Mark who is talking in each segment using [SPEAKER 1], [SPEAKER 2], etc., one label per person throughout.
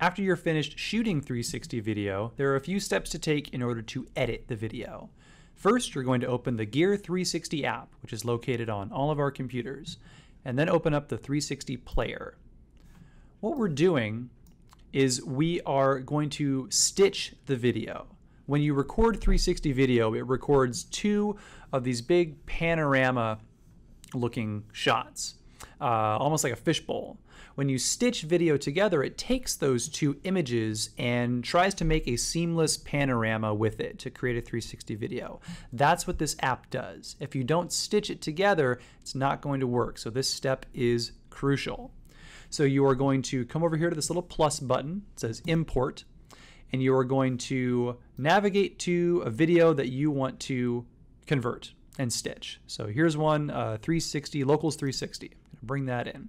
[SPEAKER 1] After you're finished shooting 360 video, there are a few steps to take in order to edit the video. First, you're going to open the Gear 360 app, which is located on all of our computers, and then open up the 360 player. What we're doing is we are going to stitch the video. When you record 360 video, it records two of these big panorama looking shots, uh, almost like a fishbowl. When you stitch video together, it takes those two images and tries to make a seamless panorama with it to create a 360 video. That's what this app does. If you don't stitch it together, it's not going to work. So this step is crucial. So you are going to come over here to this little plus button. It says import. And you are going to navigate to a video that you want to convert and stitch. So here's one, uh, 360, locals 360. Bring that in.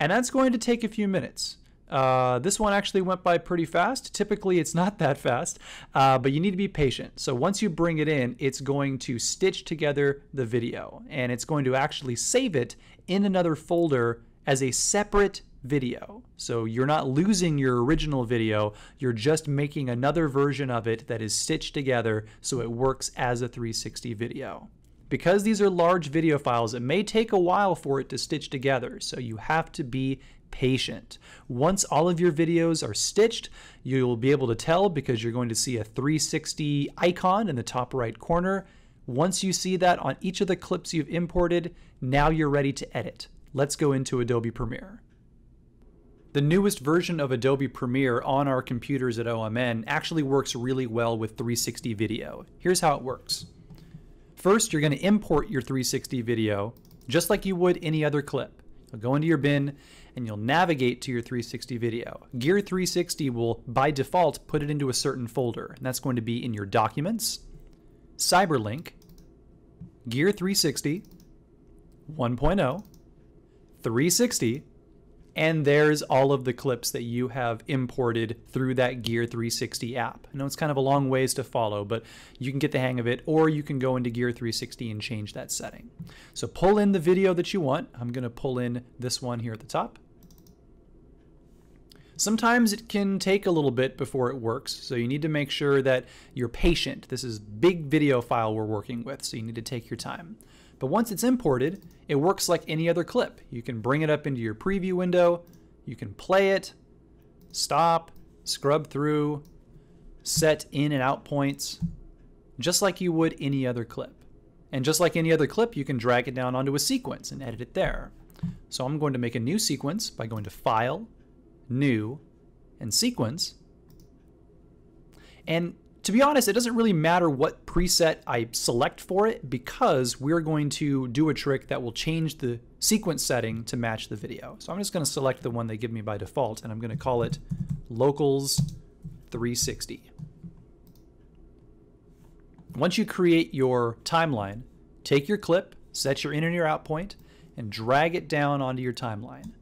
[SPEAKER 1] And that's going to take a few minutes. Uh, this one actually went by pretty fast. Typically, it's not that fast, uh, but you need to be patient. So once you bring it in, it's going to stitch together the video, and it's going to actually save it in another folder as a separate video. So you're not losing your original video, you're just making another version of it that is stitched together so it works as a 360 video. Because these are large video files, it may take a while for it to stitch together, so you have to be patient. Once all of your videos are stitched, you'll be able to tell because you're going to see a 360 icon in the top right corner. Once you see that on each of the clips you've imported, now you're ready to edit. Let's go into Adobe Premiere. The newest version of Adobe Premiere on our computers at OMN actually works really well with 360 video. Here's how it works. First, you're going to import your 360 video just like you would any other clip. You'll go into your bin and you'll navigate to your 360 video. Gear 360 will, by default, put it into a certain folder, and that's going to be in your Documents, Cyberlink, Gear 360, 1.0, 360, and there's all of the clips that you have imported through that Gear 360 app. I know it's kind of a long ways to follow, but you can get the hang of it, or you can go into Gear 360 and change that setting. So pull in the video that you want. I'm going to pull in this one here at the top. Sometimes it can take a little bit before it works, so you need to make sure that you're patient. This is big video file we're working with, so you need to take your time. But once it's imported, it works like any other clip. You can bring it up into your preview window, you can play it, stop, scrub through, set in and out points, just like you would any other clip. And just like any other clip, you can drag it down onto a sequence and edit it there. So I'm going to make a new sequence by going to File, New, and Sequence. And to be honest, it doesn't really matter what preset I select for it because we're going to do a trick that will change the sequence setting to match the video. So I'm just going to select the one they give me by default and I'm going to call it Locals 360. Once you create your timeline, take your clip, set your in and your out point, and drag it down onto your timeline.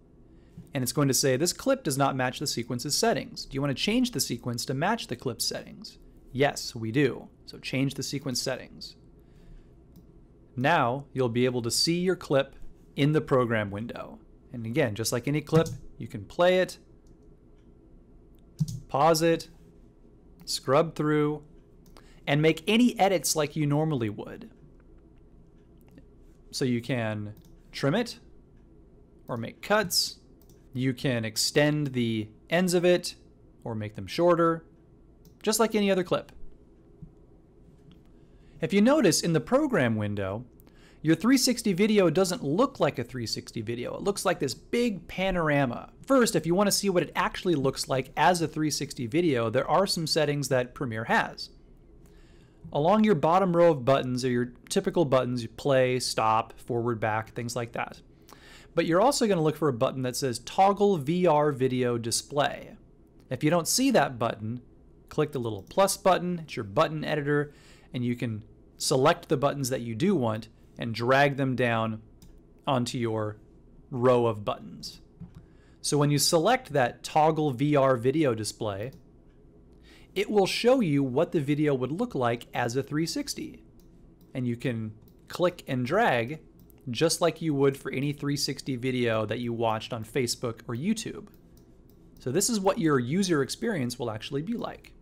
[SPEAKER 1] And it's going to say, this clip does not match the sequence's settings. Do you want to change the sequence to match the clip's settings? Yes, we do. So change the sequence settings. Now you'll be able to see your clip in the program window. And again, just like any clip, you can play it, pause it, scrub through, and make any edits like you normally would. So you can trim it or make cuts. You can extend the ends of it or make them shorter just like any other clip. If you notice in the program window, your 360 video doesn't look like a 360 video. It looks like this big panorama. First, if you want to see what it actually looks like as a 360 video, there are some settings that Premiere has. Along your bottom row of buttons are your typical buttons, play, stop, forward, back, things like that. But you're also going to look for a button that says toggle VR video display. If you don't see that button, click the little plus button, it's your button editor, and you can select the buttons that you do want and drag them down onto your row of buttons. So when you select that toggle VR video display, it will show you what the video would look like as a 360. And you can click and drag just like you would for any 360 video that you watched on Facebook or YouTube. So this is what your user experience will actually be like.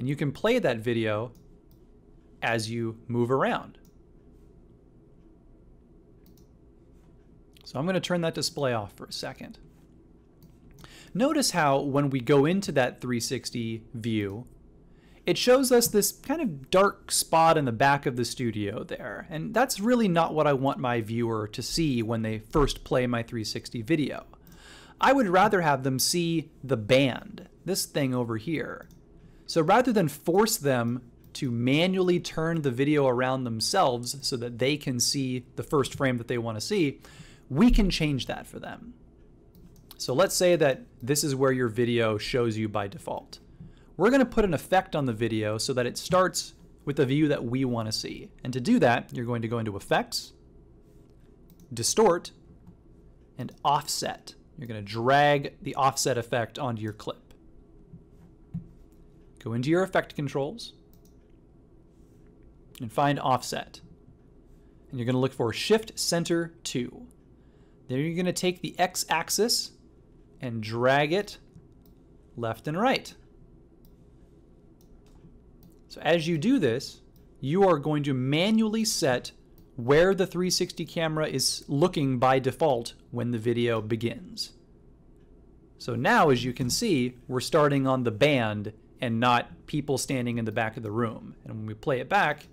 [SPEAKER 1] And you can play that video as you move around. So I'm going to turn that display off for a second. Notice how when we go into that 360 view, it shows us this kind of dark spot in the back of the studio there. And that's really not what I want my viewer to see when they first play my 360 video. I would rather have them see the band, this thing over here. So rather than force them to manually turn the video around themselves so that they can see the first frame that they want to see, we can change that for them. So let's say that this is where your video shows you by default. We're going to put an effect on the video so that it starts with the view that we want to see. And to do that, you're going to go into Effects, Distort, and Offset. You're going to drag the offset effect onto your clip. Go into your effect controls and find offset. And you're going to look for shift center 2. Then you're going to take the x axis and drag it left and right. So as you do this, you are going to manually set where the 360 camera is looking by default when the video begins. So now, as you can see, we're starting on the band and not people standing in the back of the room. And when we play it back,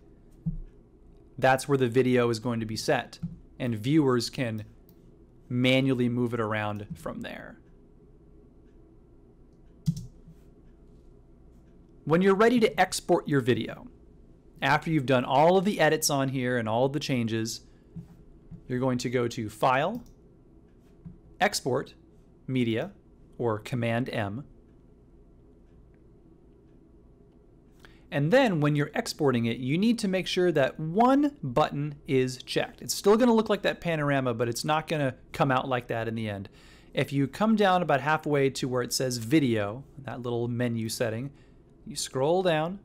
[SPEAKER 1] that's where the video is going to be set. And viewers can manually move it around from there. When you're ready to export your video, after you've done all of the edits on here and all of the changes, you're going to go to File, Export, Media, or Command M. And then when you're exporting it, you need to make sure that one button is checked. It's still going to look like that panorama, but it's not going to come out like that in the end. If you come down about halfway to where it says video, that little menu setting, you scroll down.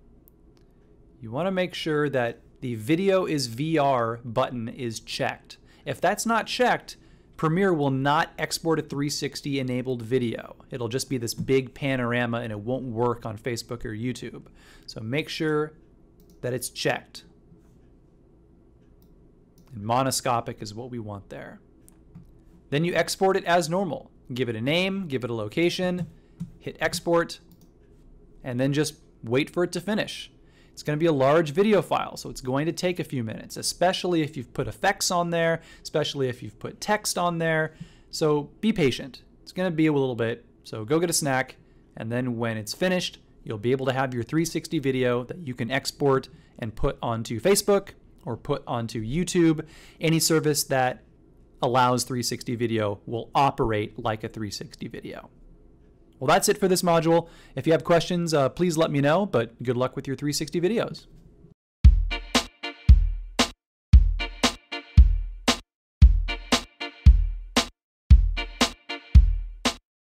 [SPEAKER 1] You want to make sure that the video is VR button is checked. If that's not checked, Premiere will not export a 360 enabled video. It'll just be this big panorama and it won't work on Facebook or YouTube. So make sure that it's checked. And monoscopic is what we want there. Then you export it as normal. Give it a name, give it a location, hit export, and then just wait for it to finish. It's going to be a large video file, so it's going to take a few minutes, especially if you've put effects on there, especially if you've put text on there. So be patient. It's going to be a little bit. So go get a snack, and then when it's finished, you'll be able to have your 360 video that you can export and put onto Facebook or put onto YouTube. Any service that allows 360 video will operate like a 360 video. Well, that's it for this module. If you have questions, uh, please let me know, but good luck with your 360 videos.